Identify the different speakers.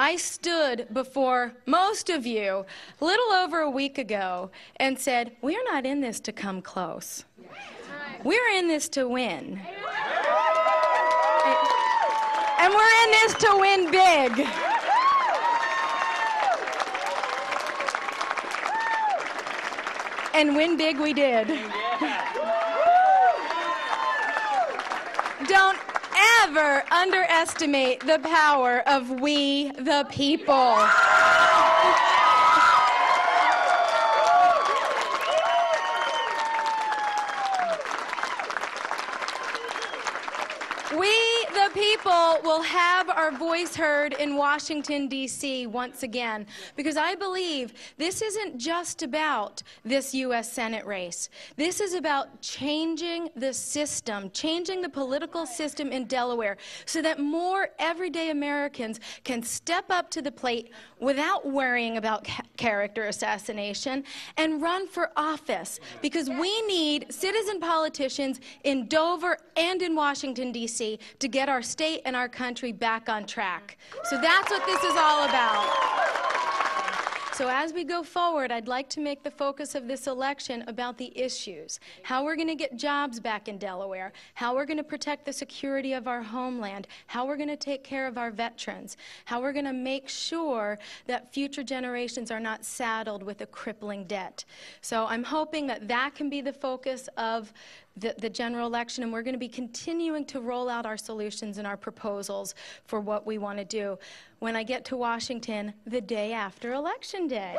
Speaker 1: I stood before most of you a little over a week ago and said, We're not in this to come close. We're in this to win. And we're in this to win big. And win big we did. Don't ever underestimate the power of we the people. We, the people, will have our voice heard in Washington, D.C. once again because I believe this isn't just about this U.S. Senate race. This is about changing the system, changing the political system in Delaware so that more everyday Americans can step up to the plate without worrying about character assassination and run for office because we need citizen politicians in Dover and in Washington, D.C to get our state and our country back on track. So that's what this is all about. So, as we go forward, I'd like to make the focus of this election about the issues how we're going to get jobs back in Delaware, how we're going to protect the security of our homeland, how we're going to take care of our veterans, how we're going to make sure that future generations are not saddled with a crippling debt. So, I'm hoping that that can be the focus of the, the, general election, and we're going to be continuing to roll out our solutions and our proposals for what we want to do when I get to Washington the day after Election Day.